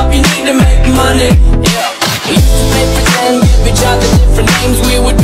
up, you need to make money. Yeah. We used to play pretend, give each other different names. We would